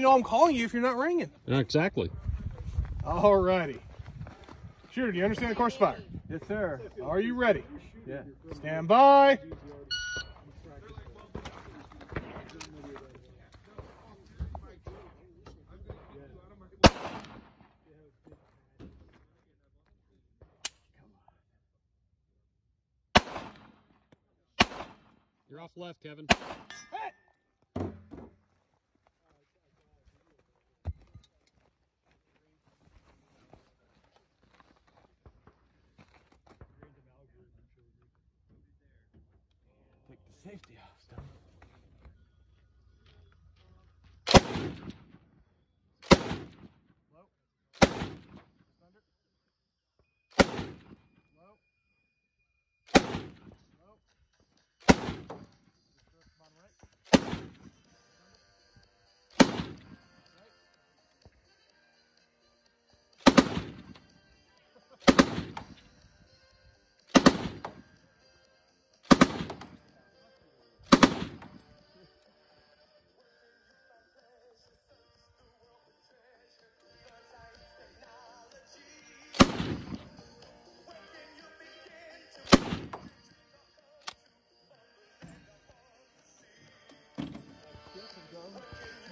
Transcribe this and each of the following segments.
You know I'm calling you if you're not ringing. Exactly. All righty. Shooter, do you understand the course fire? Yes, sir. Are you ready? Yeah. Stand by. You're off left, Kevin. Take safety off,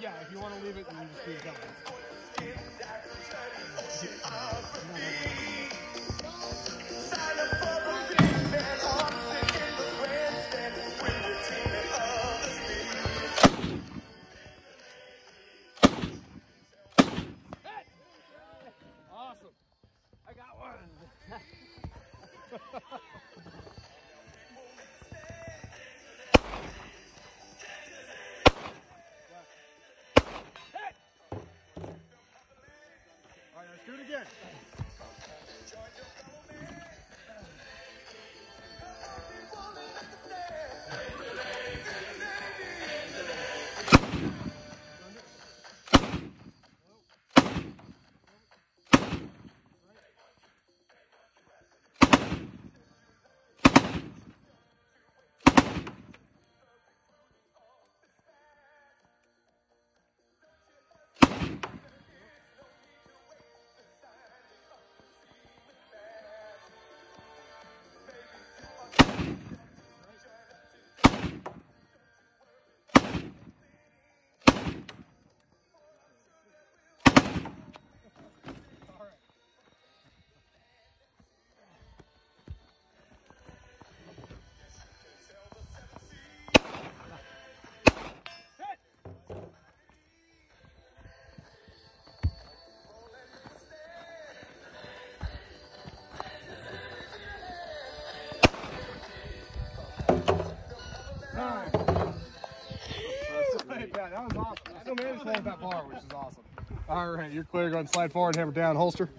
Yeah, if you want to leave it, you just leave it going. Let's that bar, which is awesome. All right, you're clear. Go ahead and slide forward, hammer down, holster.